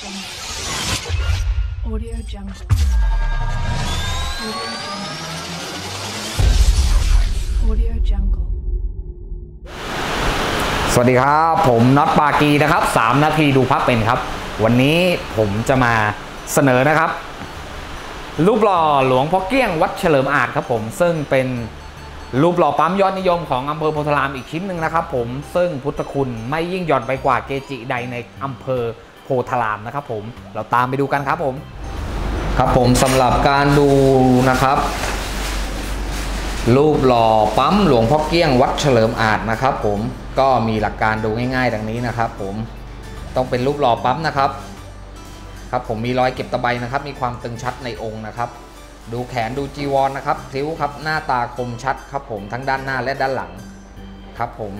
Audio Jungle. Audio Jungle. สวัสดีครับ ผมน็อตปากีนะครับ 3 นาทีดูพักเป็นครับ วันนี้ผมจะมาเสนอนะครับ รูปหล่อหลวงพ่อเกี้ยงวัดเฉลิมอาจครับผมซึ่งเป็นรูปหล่อปั๊มยอดนิยมของอำเภอโพธารามอีกชิ้นหนึ่งนะครับผมซึ่งพุทธคุณไม่ยิ่งหย่อนไปกว่าเกจิใดในอำเภอ ธารามนะครับผมเราตามไปดูกันครับผมครับผมสำหรับการดูนะครับ รูปหล่อปั๊มหลวงพ่อเกี้ยงวัดเฉลิมอาจนะครับ ผมก็มีหลักการดูง่ายๆ ดังนี้นะครับ ผมต้องเป็นรูปหล่อปั๊มนะครับครับผมมีรอยเก็บตะไบนะครับ มีความตึงชัดในองค์นะครับ ดูแขนดูจีวรนนะครับทิ้วครับหน้าตาคมชัดครับ ผมทั้งด้านหน้าและด้านหลังครับ ผม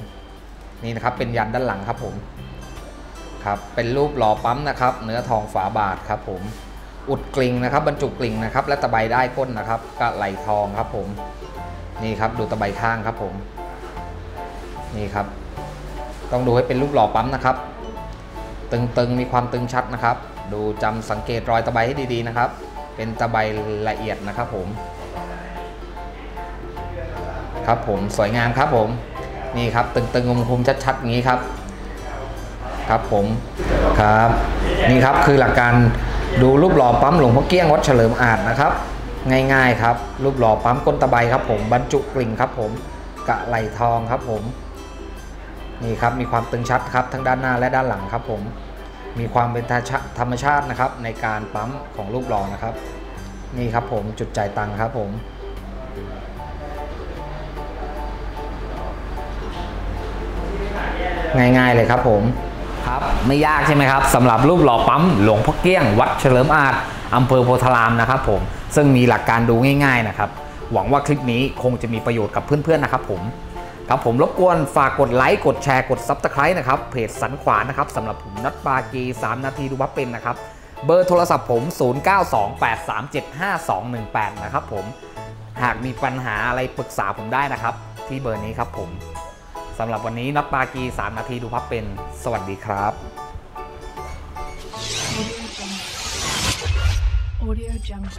นี่นะครับเป็นยันด้านหลังครับผม ครับเป็นรูปหล่อปั๊มนะครับ เนื้อทองฝาบาทครับผมอุดกลิ่งนะครับ บรรจุกลิ่งนะครับ และตะไบได้ก้นนะครับกะไหลทองครับผมนี่ครับดูตะไบข้างครับผม นี่ครับ ต้องดูให้เป็นรูปหล่อปั๊มนะครับ ตึงๆมีความตึงชัดนะครับ ดูจำสังเกตรอยตะไบให้ดีๆนะครับ เป็นตะไบละเอียดนะครับผม ครับผมสวยงามครับผม นี่ครับ ตึงๆคุมๆชัดๆอย่างนี้ครับ ครับผมครับ นี่ครับคือหลักการดูรูปหล่อปั๊มหลวงพ่อเกี้ยงวัดเฉลิมอาจนะครับ ง่ายๆครับ รูปหล่อปั๊มก้นตะไบครับผมบรรจุกลิ่งครับผมกะไหลทองครับผม นี่ครับมีความตึงชัดครับทั้งด้านหน้าและด้านหลังครับผม มีความเป็นธรรมชาตินะครับ ในการปั๊มของรูปหล่อนะครับ นี่ครับผมจุดจ่ายตังค์ครับผมง่ายๆเลยครับผม ครับไม่ยากใช่ไหมครับสำหรับรูปหล่อปั๊มหลวงพ่อเกลี้ยง วัดเฉลิมอาสน์อำเภอโพธารามนะครับผมซึ่งมีหลักการดูง่ายๆนะครับหวังว่าคลิปนี้คงจะมีประโยชน์กับเพื่อนๆนะครับผมครับผมรบกวนฝากกดไลค์กดแชร์กด subscribe นะครับเพจสันขวานนะครับสำหรับผมน๊อตปากี3 นาทีดูวับเป็นนะครับเบอร์โทรศัพท์ผม 0928375218 นะครับผม หากมีปัญหาอะไรปรึกษาผมได้นะครับ ที่เบอร์นี้ครับผม สำหรับวันนี้นัอปากี 3 นาทีดูพับเป็น สวัสดีครับ Audio Jungle. Audio Jungle.